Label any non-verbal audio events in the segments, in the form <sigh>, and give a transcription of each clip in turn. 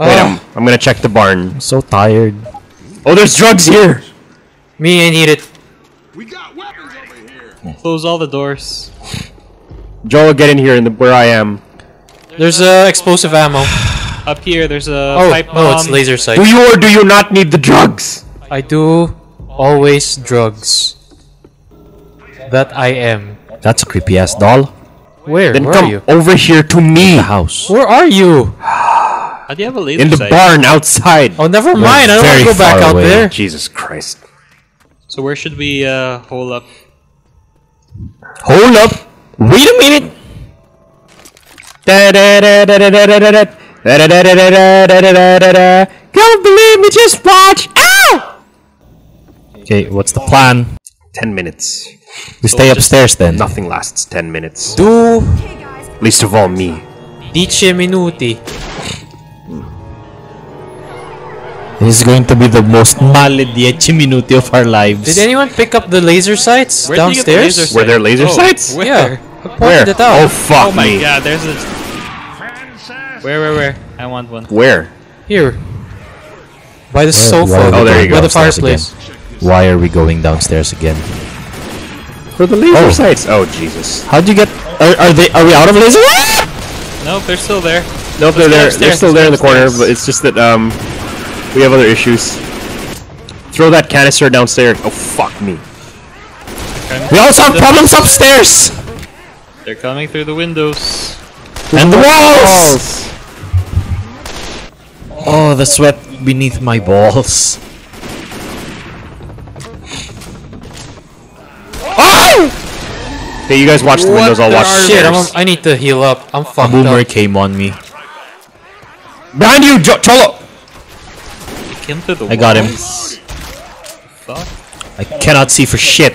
Wait, Ah. I'm, I'm gonna check the barn. I'm so tired. Oh, there's drugs here! Me, I need it. We got weapons over here. Close all the doors. Joel, get in here in the, where I am. There's uh, explosive ammo. Up here, there's a Oh, pipe oh, it's laser sight. Do you or do you not need the drugs? I do always drugs. That I am. That's a creepy ass doll. Where? Then Where come are you? over here to me. The house. Where are you? <sighs> How do you have a laser In the sight? barn outside. Oh, never mind. I don't want to go back out away. there. Jesus Christ. So where should we uh, hole up? Hold up. Wait a minute. Can't believe me, just watch. Ow! Okay, what's the plan? Ten minutes. We stay upstairs then. Nothing lasts ten minutes. Do Least of all me. dieci minuti. This is going to be the most male 10 minuti of our lives. Did anyone pick up the laser sights Where did the downstairs? laser Were there laser Oh, sights? Where? Yeah. Where? it out. Oh fuck Oh my me. god, there's a. Where, where, where? I want one. Where? Here. By the Where- sofa. why Oh, there you go. By the fireplace. again? Why are we going downstairs again? For the laser Oh. sights. Oh Jesus. How'd you get? Are, are they? Are we out of laser? Nope, they're still there. Nope, they're go there. upstairs, They're still there in the corner, but it's just that um, we have other issues. Throw that canister downstairs. Oh fuck me. We also have problems upstairs They're coming through the windows. and the walls. Oh, the sweat beneath my balls. Hey, you guys watch the windows. I'll watch the Shit, I'm. I need to heal up. I'm A fucked boomer up. came on me. Behind you, jo- Cholo. They came through the I got him. Fuck. I cannot see for shit.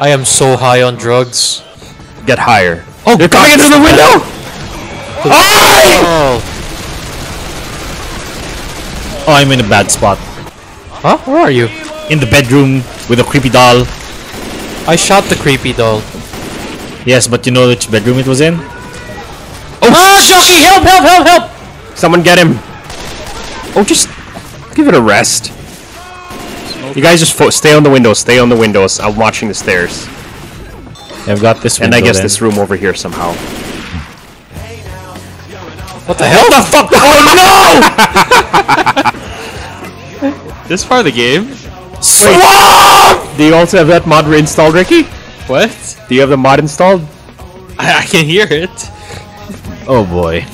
I am so high on drugs. Get higher. Oh, they're coming into the window. Oh. Oh, I'm in a bad spot. Huh? Where are you? In the bedroom with a creepy doll. I shot the creepy doll. Yes, but you know which bedroom it was in? Oh, ah, Shoki! Help! Help! Help! Help! Someone get him. Oh, just give it a rest. You guys just fo- stay on the windows. Stay on the windows. I'm watching the stairs, I've got this and I guess then. this room over here somehow. What the hell? the fuck? Oh <laughs> This part of the game? no! Swamp! Do you also have that mod installed, Ricky? What? Do you have the mod installed? I, I can hear it. Oh boy.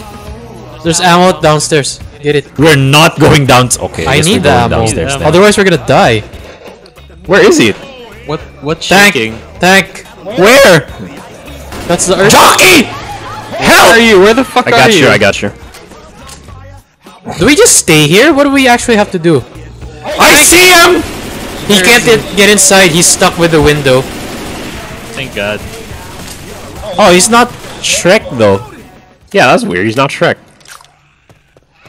There's ammo downstairs. Get it. We're not going down. Okay, I guess need we're the ammo. downstairs Need. Otherwise, we're gonna die. Where is he? What? What's Tank! shaking? Tank! Where? That's the earth. Jockey! Where are you? Where the fuck I are got you? you. I got you. Do we just stay here? What do we actually have to do? I see him. He can't get, get inside. He's stuck with the window. Thank God. Oh, he's not Shrek though. Yeah, that's weird. He's not Shrek.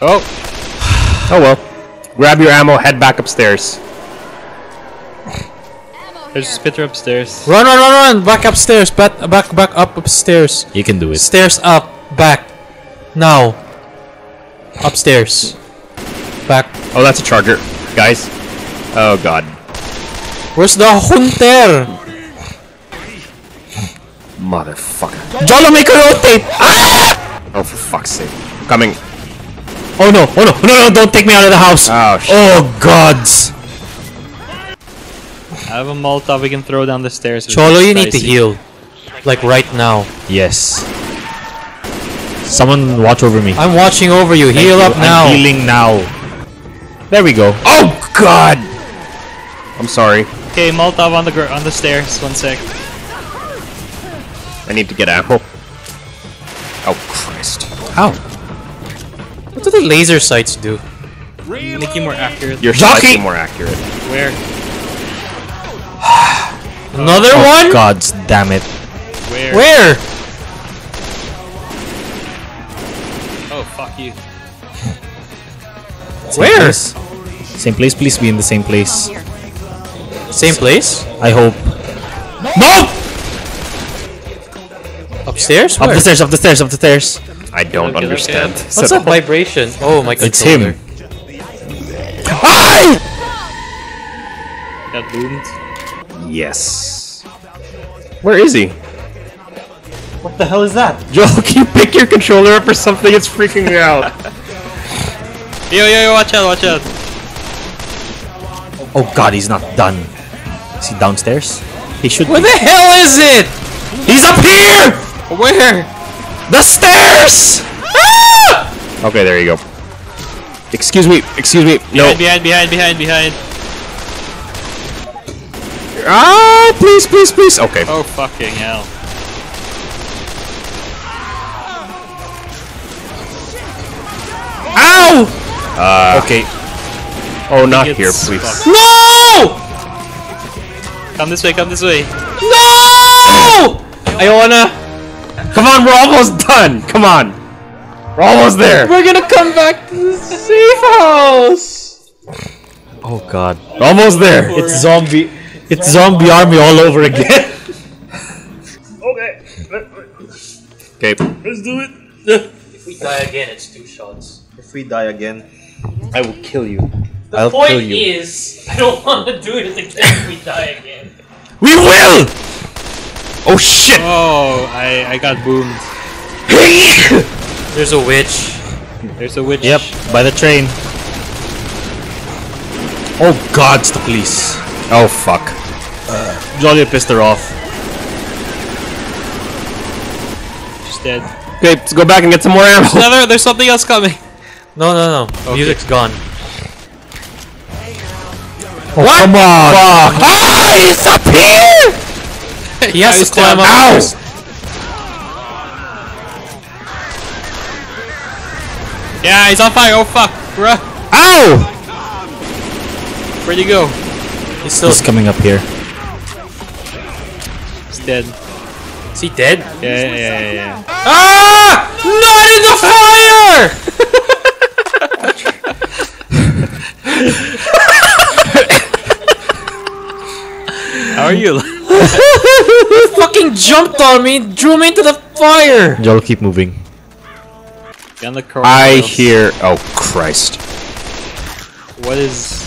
Oh, Oh well. Grab your ammo. Head back upstairs. there's a spitter upstairs. Run, run, run, run! Back upstairs. Back, back, back up upstairs. You can do it. Stairs up. Back. Now. Upstairs. Back. Oh, that's a charger, guys. Oh god. Where's the hunter? Motherfucker. Jolo, make a rotate! Ah! Oh, for fuck's sake. Coming. Oh no! Oh no! No! No! Don't take me out of the house! Oh, oh shit. Oh gods! I have a Molotov we can throw down the stairs. Cholo, it's you need to heal. Like right now. Yes. Someone watch over me. I'm watching over you. Heal up I'm now. healing now. There we go. Oh god! I'm sorry. Okay, Molotov on the gr- on the stairs. One sec. I need to get ammo. Oh. oh Christ. Ow. What do the laser sights do? Make you more accurate. You're Jockey! slightly more accurate. Where? <sighs> Another Oh one? gods damn it. Where? Where? Oh fuck you. Where? place. Same place, please be in the same place. Same place? I hope. No! Upstairs? Up Where? the stairs, up the stairs, up the stairs. I don't Okay, understand. okay. What's that vibration? Oh my god. It's controller. him. Got boomed. Yes. Where is he? What the hell is that? <laughs> Joel, can you pick your controller up or something? It's freaking me <laughs> out. Yo, yo, yo, watch out, watch out. Oh god, he's not done. Is he downstairs? He should Where be. the hell is it? He's up here! Where? The stairs! Okay, there you go. Excuse me, excuse me. No. Behind, behind, behind, behind, behind. Ah, please, please, please. Okay. Oh, fucking hell. Ow! okay. Oh, not here, please. fucked. No! Come this way, come this way. No! I wanna. Come on, we're almost done. Come on. We're almost there. We're gonna come back to the safe house. Oh god. Almost there. It's zombie. It's zombie army all over again. <laughs> Okay. Okay. Let's do it! If we die again, it's two shots. If we die again, I will kill you. The I'll point kill you. is, I don't want to do it again if we die again. We will! Oh shit! Oh, I, I got boomed. <laughs> There's a witch. There's a witch. Yep, by the train. Oh god, it's the police. Oh fuck. Jolly pissed her off. She's dead. Okay, let's go back and get some more ammo. Another, there's something else coming. No, no, no. Music's gone. Oh, come on! Fuck. Ah, he's up here! He has I to was climb up Ow! Yeah, he's on fire. Oh fuck, bruh. Ow! Where'd he go? He's still. He's coming up here. He's dead. Is he dead? Yeah, yeah, yeah, yeah. Ah! Not in the fire! How are you? <laughs> fucking jumped on me, drew me into the fire. Y'all keep moving. On the corner. I hear. Oh Christ! What is?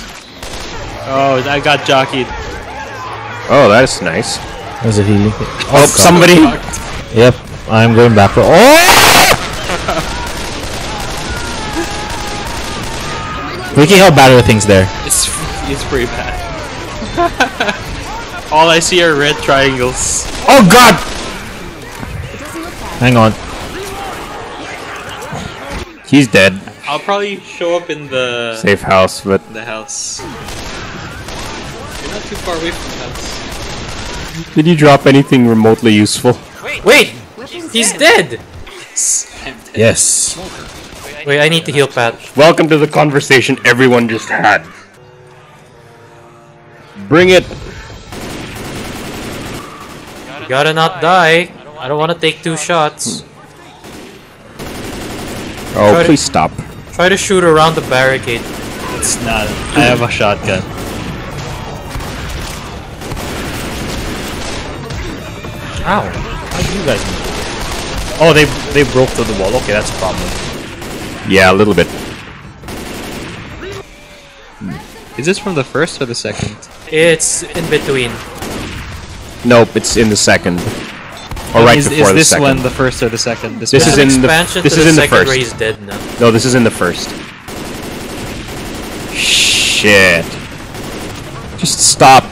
Oh, I got jockeyed. Oh, that's nice. There's a healing. Oh, oh, somebody. Yep, I'm going back. For- oh! Ricky, how bad are things there? It's it's pretty bad. <laughs> All I see are red triangles. Oh God! Hang on. He's dead. I'll probably show up in the Safe house, but the house. You're not too far away from the house. did you drop anything remotely useful? Wait, wait, he's dead. Yes. Wait, I need to heal Pat. Welcome to the conversation everyone just had. Bring it. You gotta not die. I don't want to take two shots. Oh, Try to- please stop. Try to shoot around the barricade. It's not. I have a shotgun. Ow. How do you guys know? Oh, they they broke through the wall. Okay, that's a problem. Yeah, a little bit. Is this from the first or the second? It's in between. Nope, it's in the second. Or right is, before is the this one the first or the second? This, This is in the- this is the in the first. where he's dead now. No, this is in the first. Shit. Just stop.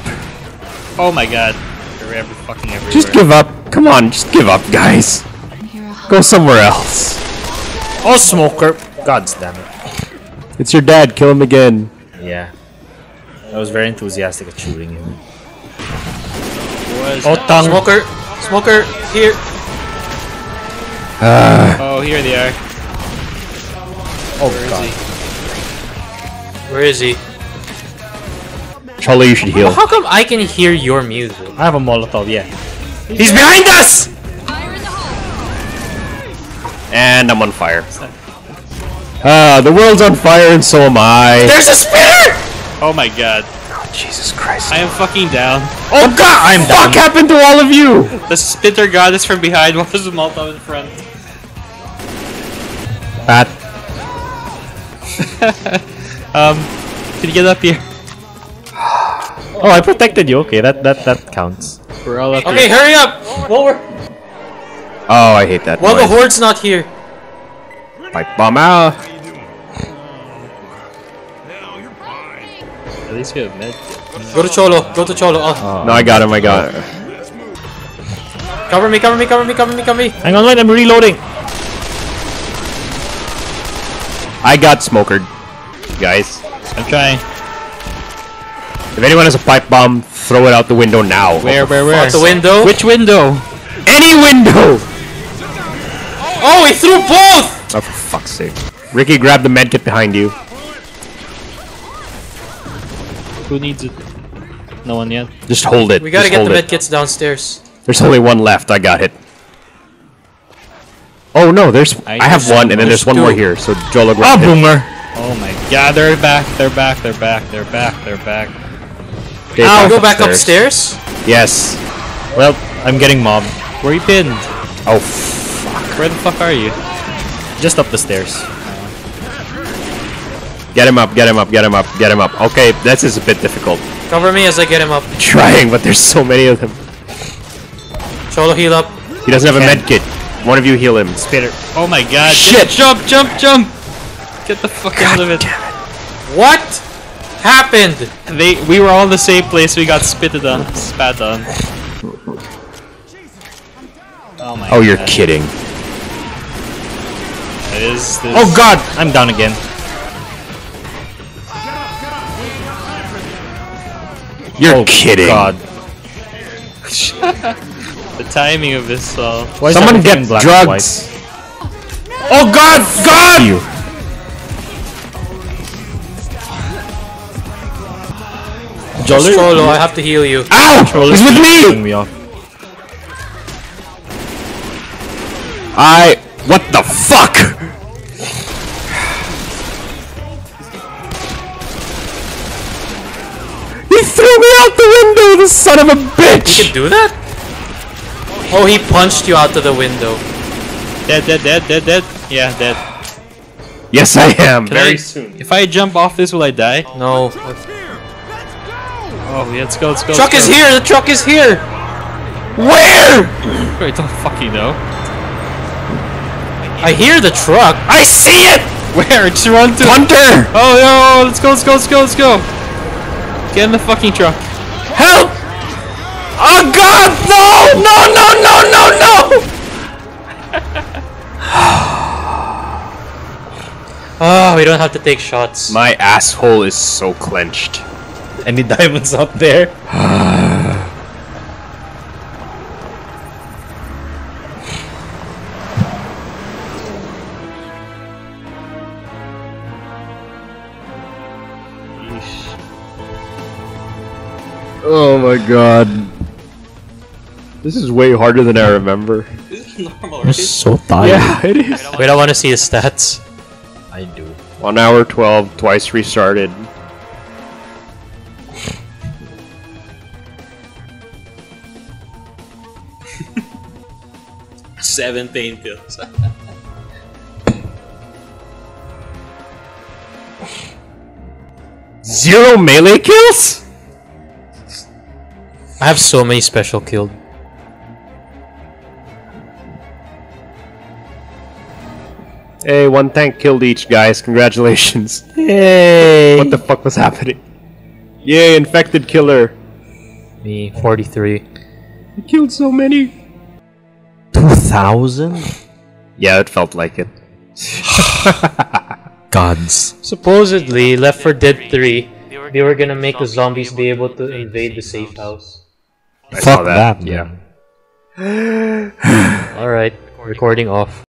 Oh my god. They're every fucking everywhere. Just give up. Come on, just give up, guys. Go somewhere else. Oh, smoker! God damn it. It's your dad. Kill him again. Yeah. I was very enthusiastic at shooting him. Oh, tongue. Smoker, smoker, here. oh, here they are. Oh Where is god. he? Where is he? Charlie, you should heal. How come I can hear your music? I have a Molotov, yeah. He's behind us! And I'm on fire. Ah, the world's on fire and so am I. There's a spitter! Oh my god. Oh, Jesus Christ. I am fucking down. Oh God! I'm fuck happened to all of you? The spitter goddess from behind. <laughs> What was the Molotov in front? Pat. <laughs> um, can you get up here? <sighs> Oh, I protected you. Okay, that that that counts. We're all up Okay, hurry up! While we're Oh, I hate that while the horde's not here. Pipe bomb out. Hell, you're fine. At least we have med. Go to Cholo. Go to Cholo. Oh. oh. No, I got him. I got him. Cover me, cover me, cover me, cover me, cover me. Hang on, wait, I'm reloading. I got smokered, guys. I'm trying. If anyone has a pipe bomb, throw it out the window now. Where, where, where? Out the window. Which window? Any window! Oh, he threw both! Oh, for fuck's sake. Ricky, grab the medkit behind you. Who needs it? No one yet. Just hold it. We gotta Just get the hold it. medkits downstairs. There's only one left. I got it. Oh no, there's. I, I have one, and then there's there's one more here. So Jolo Ah, grab it. boomer! Oh my god, they're back, they're back, they're back, they're back, they're back. Okay, Ow, back go back upstairs. Yes. Well, I'm getting mobbed. Where you pinned? Oh, f- Where the fuck are you? Just up the stairs. Get him up, get him up, get him up, get him up. Okay, this is a bit difficult. Cover me as I get him up. <laughs> Trying, but there's so many of them. Cholo, heal up. He doesn't have a Can't. medkit. One of you heal him. Spitter. Oh my god. Shit. Jump, jump, jump! Get the fuck out of it. What happened? They, we were all in the same place, we got spitted on, spat on. Oh my Oh, you're god. kidding. It is this- Oh god! I'm down again. You're oh kidding. God. <laughs> the timing of this all. Why Someone get black and drugs. Oh god! God! You. Just Cholo, I have to heal you. Ow! He's with me! me off. I. What the fuck? Threw me out the window, the son of a bitch! You bitch! can do that? Oh, he punched you out of the window. Dead, dead, dead, dead, dead. Yeah, dead. Yes, I am. Can Very I- soon. If I jump off this, will I die? No. Oh, yeah, let's go, let's go. Truck let's is here! The truck is here! Where? Wait, don't fucking know. I hear the truck. I see it! Where? Just run to Hunter! Oh, no, let's go, let's go, let's go, let's go. Get in the fucking truck. Help! Oh god! No! No, no, no, no, no! Oh, <sighs> we don't have to take shots. My asshole is so clenched. Any diamonds out there? <sighs> Oh my god. This is way harder than I remember. This is normal, right? so tired. Yeah, it is. Wait, I want to see his stats. I do. 1 hour 12, twice restarted. <laughs> Seven pain pills. <laughs> Zero melee kills? I have so many special killed. Hey, one tank killed each, guys. Congratulations. Yay! What the fuck was happening? Yay, infected killer. Me, 43. He killed so many. 2000? Yeah, it felt like it. <laughs> <laughs> Gods. Supposedly, Left 4 Dead 3, they were gonna make the zombies be able to invade the safe house. I saw Fuck that. that, Yeah. <gasps> Alright, recording off.